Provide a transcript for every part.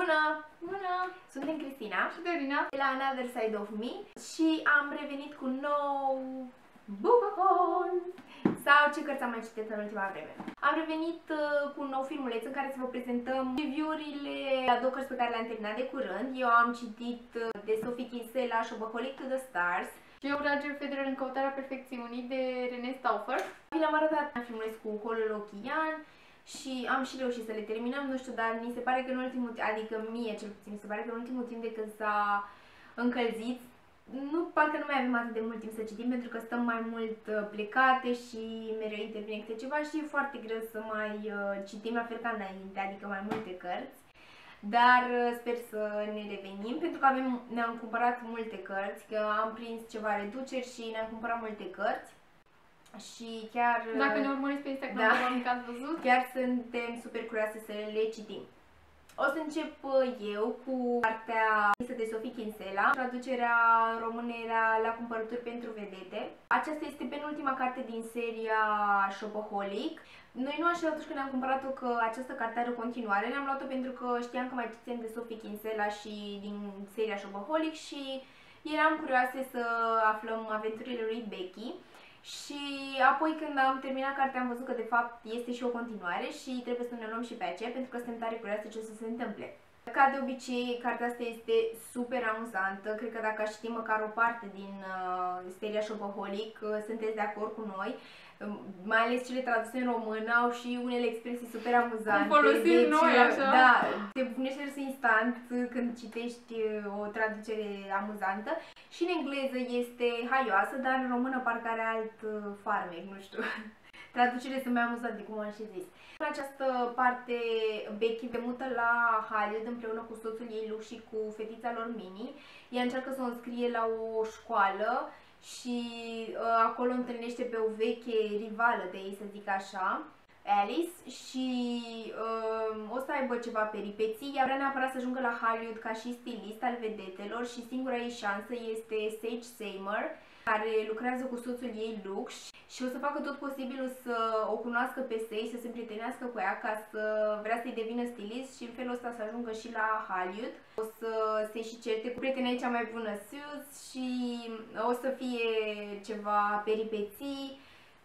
Bună! Bună! Suntem Cristina Și Dorina. de la Another Side of Me și am revenit cu un nou book haul sau ce cărți am mai citit în ultima vreme. Am revenit uh, cu un nou filmuleț în care să vă prezentăm review-urile la două cărți pe care le-am terminat de curând. Eu am citit uh, de Sophie Kinsella Shopaholic to the Stars Și eu, Roger Federer, în căutarea perfecțiunii de René Stauffer. Vi l-am arătat în filmuleț cu Holul Ochian și am și reușit să le terminăm, nu știu, dar mi se pare că în ultimul timp, adică mie cel puțin, mi se pare că în ultimul timp de când s-a încălzit, nu, parcă nu mai avem atât de mult timp să citim pentru că stăm mai mult uh, plecate și mereu intervine câte ceva și e foarte greu să mai uh, citim la fel ca înainte, adică mai multe cărți. Dar uh, sper să ne revenim pentru că avem, ne-am cumpărat multe cărți, că am prins ceva reduceri și ne-am cumpărat multe cărți. Și chiar... Dacă ne urmăriți pe Instagram, Da. probabil că ați văzut. Chiar suntem super curioase să le citim. O să încep uh, eu cu partea scrisă de Sophie Kinsella. Traducerea în română era La cumpărături pentru vedete. Aceasta este penultima carte din seria Shopaholic. Noi nu așa atunci când am cumpărat-o că această carte are o continuare. Ne-am luat-o pentru că știam că mai citim de Sophie Kinsella și din seria Shopaholic și eram curioase să aflăm aventurile lui Becky. Și apoi când am terminat cartea am văzut că de fapt este și o continuare și trebuie să ne luăm și pe aceea pentru că suntem tare curioase ce o să se întâmple. Ca de obicei, cartea asta este super amuzantă. Cred că dacă aș ști măcar o parte din uh, seria Shopaholic, uh, sunteți de acord cu noi. Um, mai ales cele traduse în română au și unele expresii super amuzante. Cum folosim noi, uh, așa. Da, te punește râs instant uh, când citești uh, o traducere amuzantă. Și în engleză este haioasă, dar în română parcă are alt uh, farmec, nu știu. Traducerile sunt mai amuzante, cum am și zis. În această parte, Becky se mută la Hollywood împreună cu soțul ei, Luke, și cu fetița lor Mini. Ea încearcă să o înscrie la o școală și uh, acolo întâlnește pe o veche rivală de ei, să zic așa, Alice, și uh, o să aibă ceva peripeții. Ea vrea neapărat să ajungă la Hollywood ca și stilist al vedetelor și singura ei șansă este Sage Seymour, care lucrează cu soțul ei, Luke, și o să facă tot posibilul să o cunoască pe Sage, să se împrietenească cu ea ca să vrea să-i devină stilist și în felul ăsta să ajungă și la Hollywood. O să se și certe cu prietena ei cea mai bună, Suze, și o să fie ceva peripeții.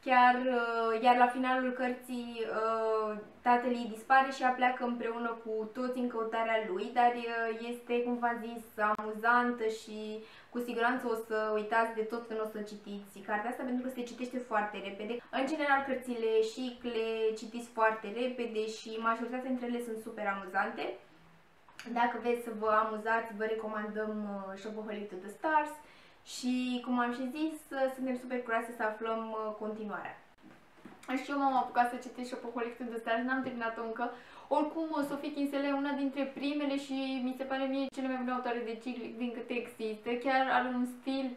Chiar, uh, iar la finalul cărții uh, tatăl ei dispare și ea pleacă împreună cu toți în căutarea lui, dar uh, este, cum v-am zis, amuzantă și cu siguranță o să uitați de tot când o să citiți cartea asta pentru că se citește foarte repede. În general, cărțile și le citiți foarte repede și majoritatea dintre ele sunt super amuzante. Dacă vreți să vă amuzați, vă recomandăm uh, Shopaholic to the Stars și, cum am și zis, uh, suntem super curioase să aflăm uh, continuarea. Și eu m-am apucat să citesc Shopaholic to the Stars, n-am terminat-o încă. Oricum, Sophie Kinsella e una dintre primele și mi se pare mie cele mai bune autoare de ciclic din câte există. Chiar are un stil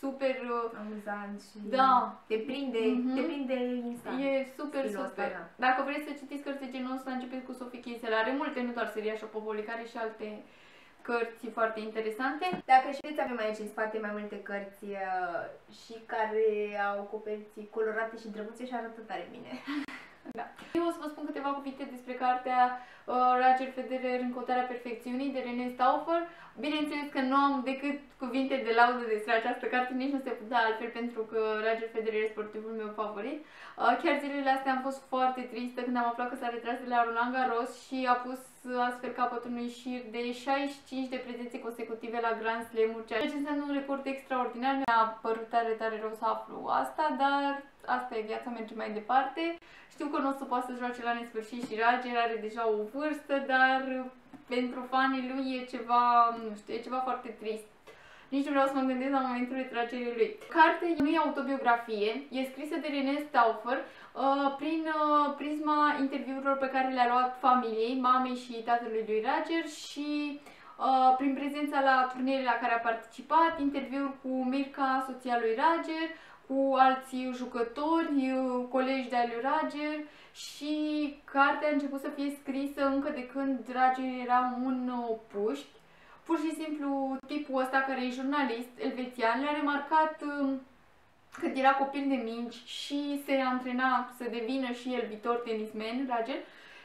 super... uh, Amuzant și Da. te prinde, Mhm. te prinde instant. E super, Stilul ăsta, super. da. Dacă vreți să citiți cărți de genul ăsta, începeți cu Sophie Kinsella. Are multe, nu doar seria Shopaholic, are și alte cărți foarte interesante. Dacă știți, avem aici în spate mai multe cărți uh, și care au coperți colorate și drăguțe și arată tare bine. Da. Eu o să vă spun câteva cuvinte despre cartea uh, Roger Federer în căutarea perfecțiunii de René Stauffer. Bineînțeles că nu am decât cuvinte de laudă despre această carte, nici nu se putea altfel pentru că Roger Federer e sportivul meu favorit. Uh, chiar zilele astea am fost foarte tristă când am aflat că s-a retras de la Roland Garros și a pus uh, astfel capăt unui șir de 65 de prezențe consecutive la Grand Slam-uri, ceea ce înseamnă un record extraordinar. Mi-a părut tare, tare rău să aflu asta, dar asta e viața, merge mai departe. Știu că nu o să poată să joace la nesfârșit și Roger are deja o vârstă, dar pentru fanii lui e ceva, nu știu, e ceva foarte trist. Nici nu vreau să mă gândesc la momentul retragerii lui. Cartea nu e autobiografie, e scrisă de René Stauffer uh, prin uh, prisma interviurilor pe care le-a luat familiei, mamei și tatălui lui Roger și uh, prin prezența la turnele la care a participat, interviuri cu Mirka, soția lui Roger, cu alții jucători, uh, colegi de-ai lui Roger și cartea a început să fie scrisă încă de când Roger era un uh, puști. Pur și simplu tipul ăsta care e jurnalist elvețian le-a remarcat um, când era copil de minci și se antrena să devină și el viitor tenismen, Roger,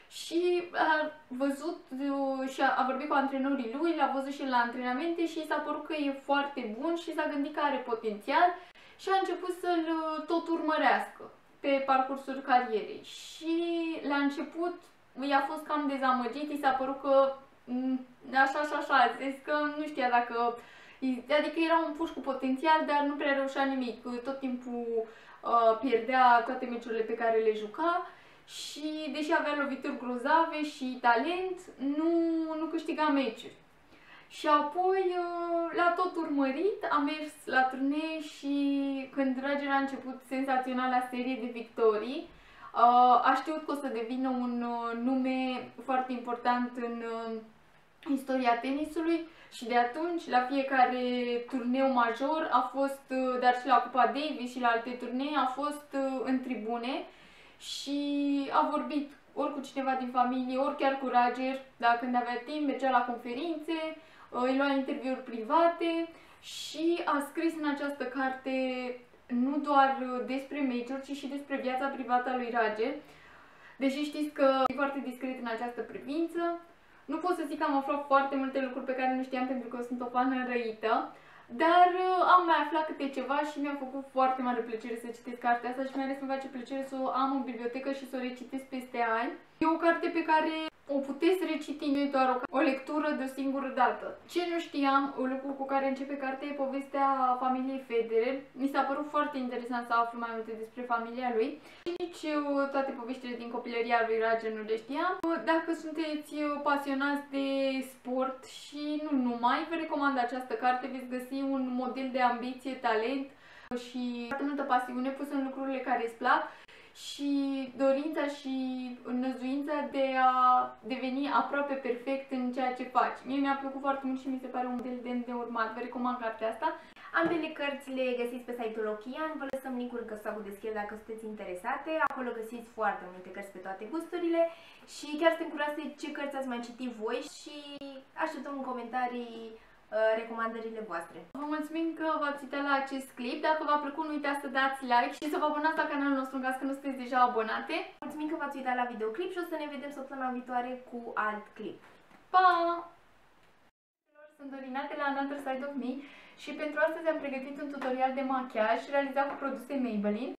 și a văzut uh, și a, a vorbit cu antrenorii lui, l-a văzut și la antrenamente și și s-a părut că e foarte bun și s-a gândit că are potențial și a început să-l uh, tot urmărească pe parcursul carierei. Și la început i-a fost cam dezamăgit, i s-a părut că mm, așa și așa, a zis că nu știa dacă Adică era un puș cu potențial, dar nu prea reușea nimic. Tot timpul uh, pierdea toate meciurile pe care le juca și deși avea lovituri grozave și talent, nu, nu câștiga meciuri. Și apoi uh, l-a tot urmărit, a mers la turnee și când Roger a început senzaționala serie de victorii, uh, a știut că o să devină un uh, nume foarte important în istoria tenisului și de atunci la fiecare turneu major a fost, dar și la Cupa Davis și la alte turnee, a fost în tribune și a vorbit ori cu cineva din familie, ori chiar cu Roger, dacă când avea timp, mergea la conferințe, îi lua interviuri private și a scris în această carte nu doar despre major, ci și despre viața privată a lui Roger. Deși știți că e foarte discret în această privință, nu pot să zic că am aflat foarte multe lucruri pe care nu știam pentru că sunt o fană răită, dar uh, am mai aflat câte ceva și mi-a făcut foarte mare plăcere să citesc cartea asta și mai ales îmi face plăcere să o am în bibliotecă și să o recitesc peste ani. E o carte pe care o puteți reciti, nu e doar o, o lectură de o singură dată. Ce nu știam, un lucru cu care începe cartea e povestea familiei Federer. Mi s-a părut foarte interesant să aflu mai multe despre familia lui. Și nici eu toate poveștile din copilăria lui Roger nu le știam. Dacă sunteți pasionați de sport și nu numai, vă recomand această carte. Veți găsi un model de ambiție, talent și foarte multă pasiune pus în lucrurile care îți plac și dorința și năzuința de a deveni aproape perfect în ceea ce faci. Mie mi-a plăcut foarte mult și mi se pare un model de, de urmat. Vă recomand cartea asta. Ambele cărți le găsiți pe site-ul Ochian, vă lăsăm link-ul în căsuța cu descriere dacă sunteți interesate. Acolo găsiți foarte multe cărți pe toate gusturile și chiar suntem curioase ce cărți ați mai citit voi și așteptăm în comentarii Uh, recomandările voastre. Vă mulțumim că v-ați uitat la acest clip. Dacă v-a plăcut, nu uitați să dați like și să vă abonați la canalul nostru în caz că nu sunteți deja abonate. Mulțumim că v-ați uitat la videoclip și o să ne vedem săptămâna viitoare cu alt clip. Pa! Sunt Dorinate la Another Side of Me și pentru astăzi am pregătit un tutorial de machiaj realizat cu produse Maybelline.